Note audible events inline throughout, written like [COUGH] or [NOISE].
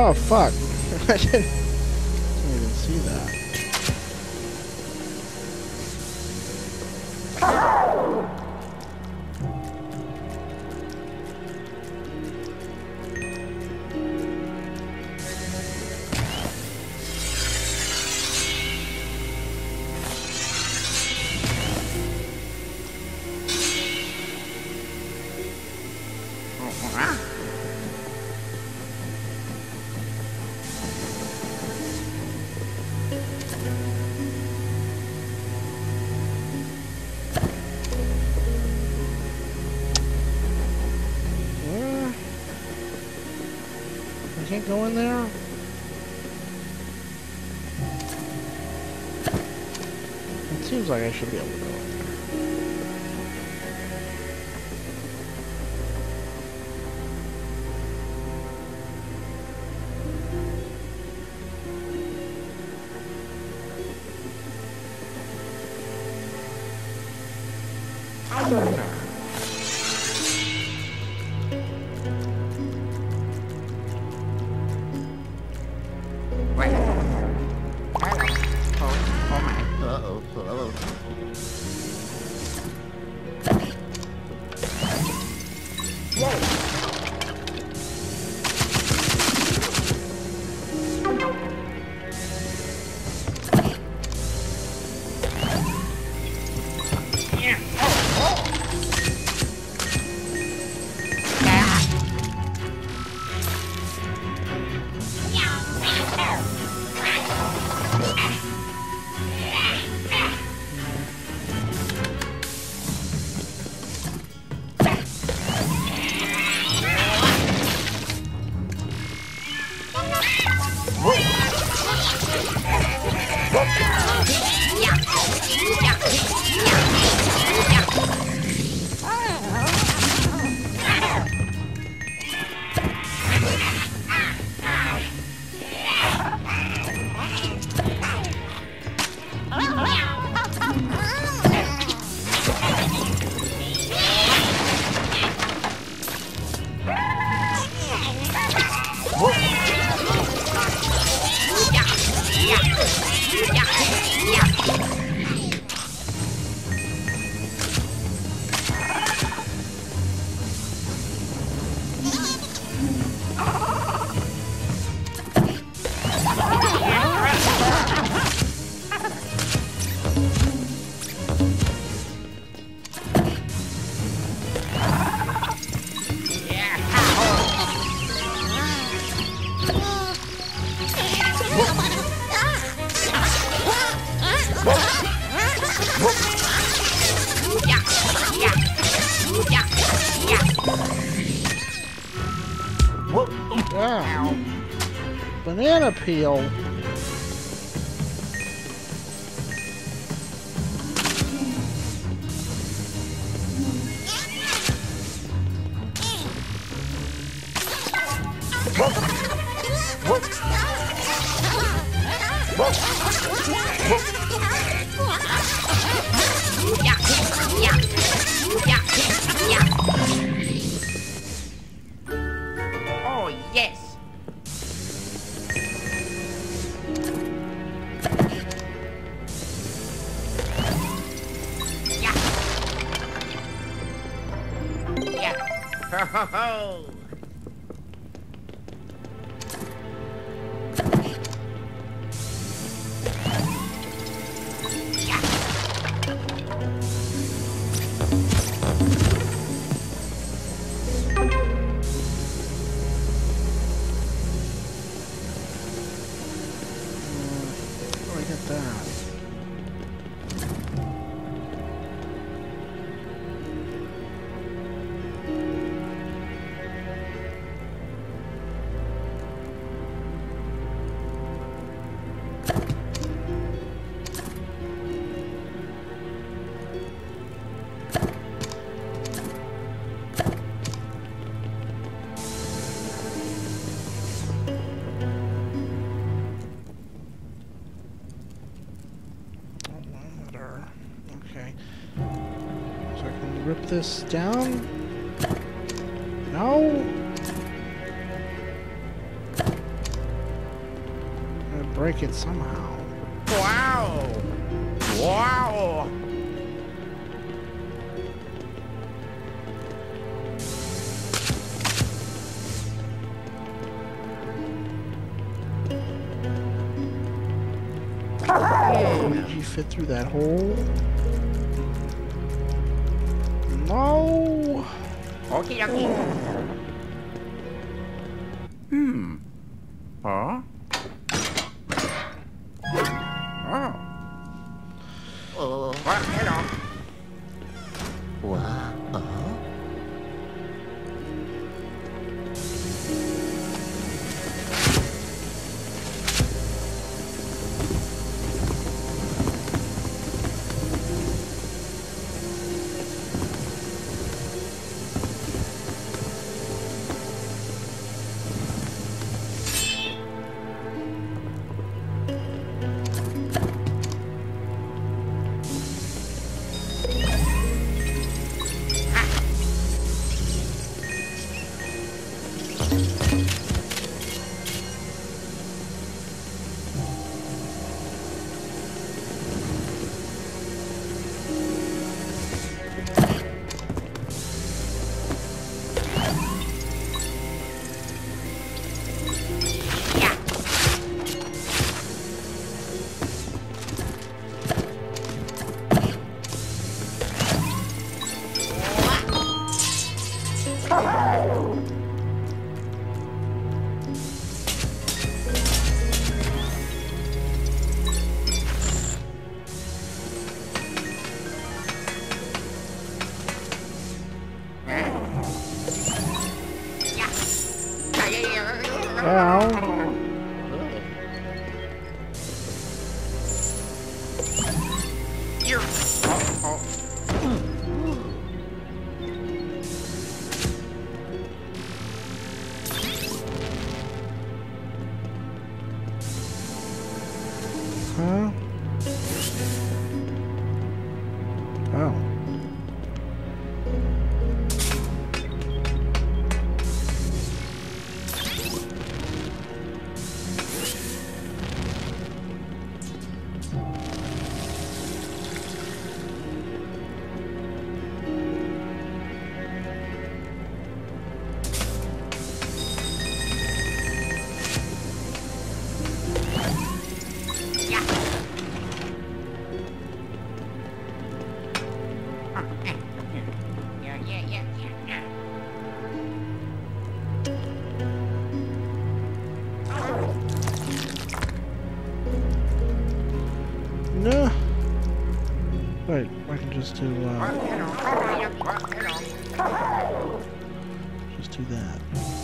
Oh, fuck. [LAUGHS] [LAUGHS] go in there? It seems like I should be able to go in there. I don't know. rip this down? No! I'm gonna break it somehow. Wow! Wow! Did you fit through that hole? No! Okay, dokie. Hmm. Huh? Can just do, uh, just do that.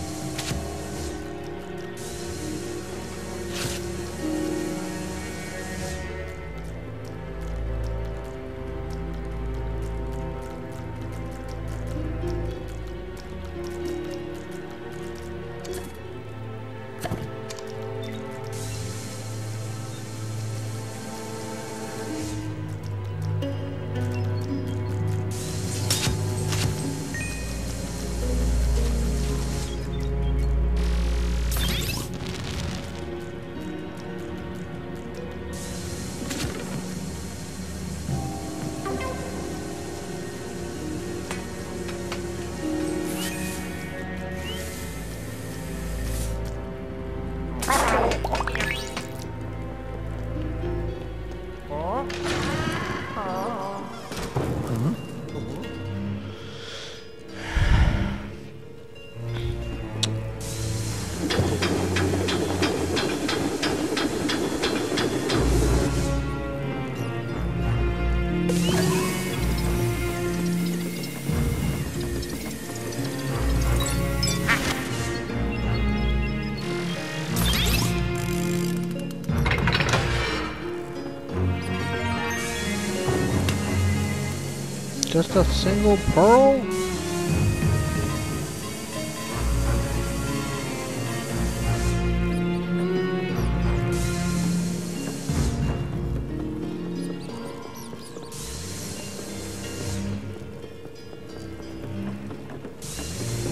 Just a single pearl?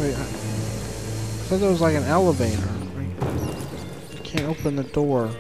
Wait, I I thought there was like an elevator. Right? Can't open the door.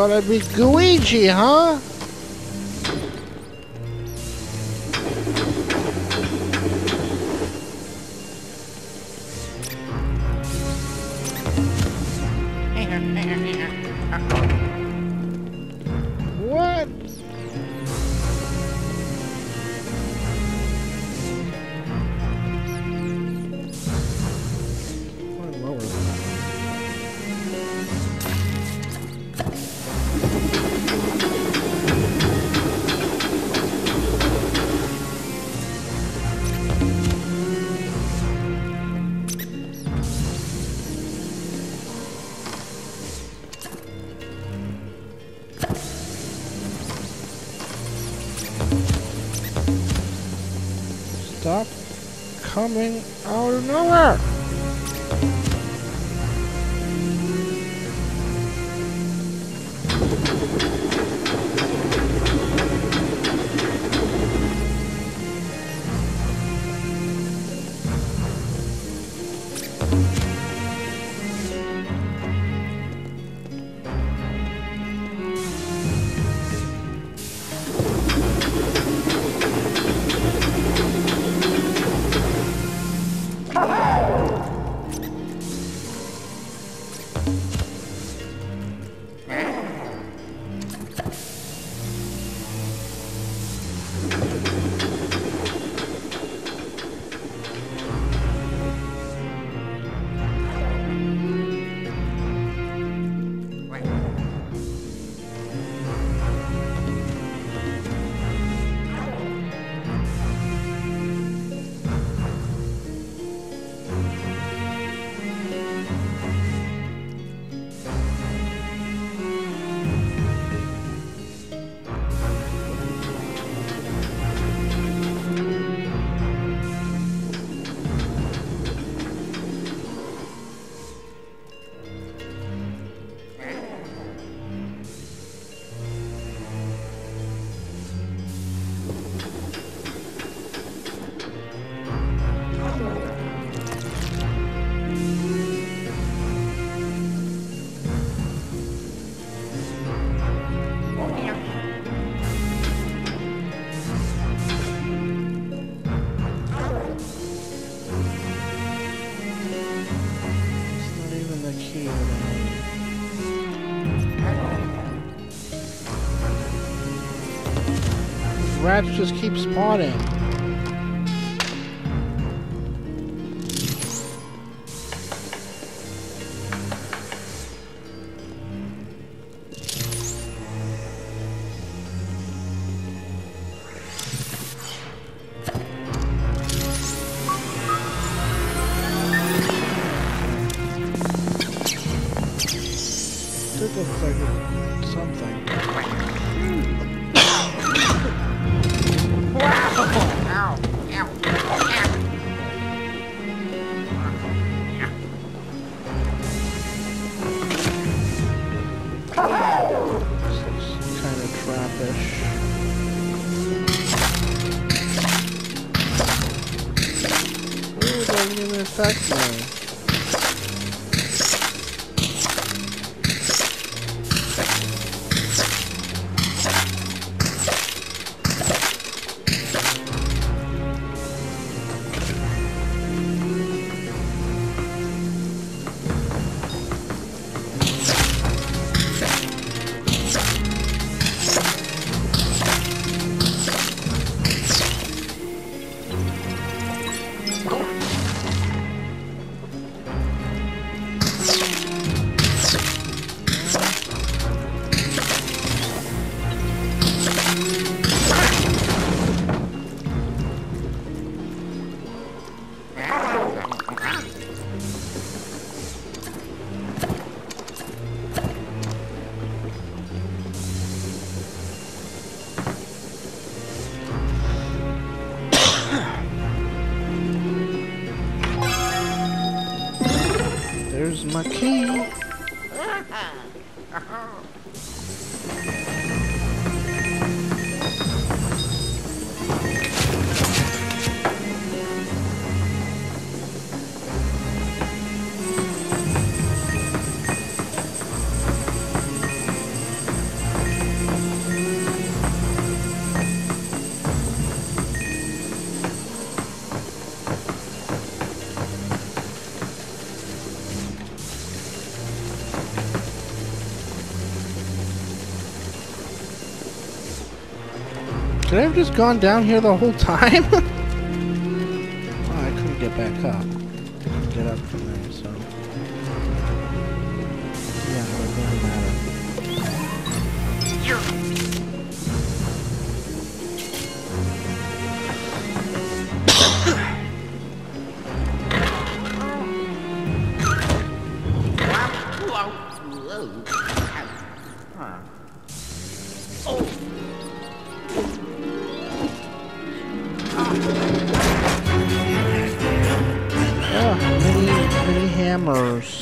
I'd be Luigi, huh? Coming out of nowhere. These just keep spawning. My key. Could I have just gone down here the whole time? [LAUGHS] oh, I couldn't get back up. Get up hammers.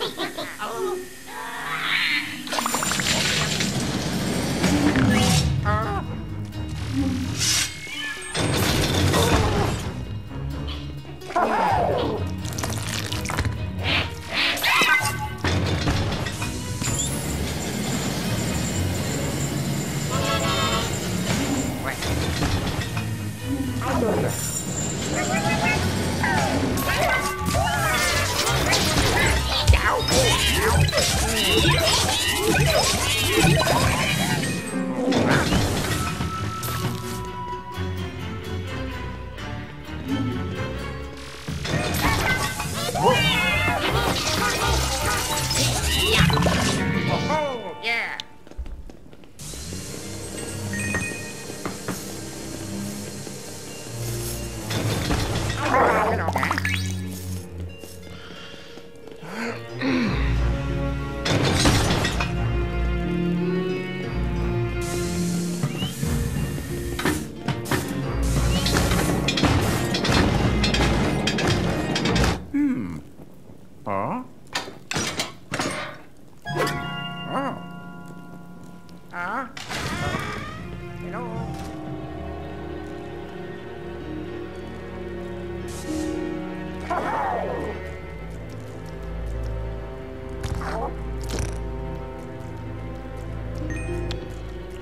[LAUGHS] oh.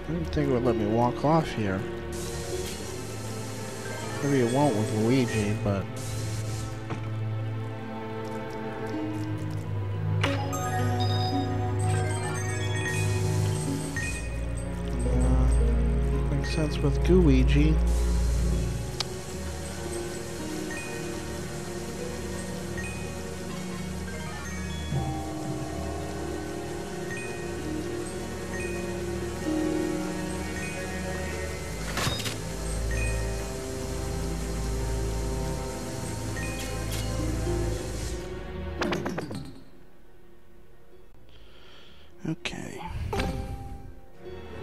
I didn't think it would let me walk off here. Maybe it won't with Luigi, but... Uh, makes sense with Gooigi.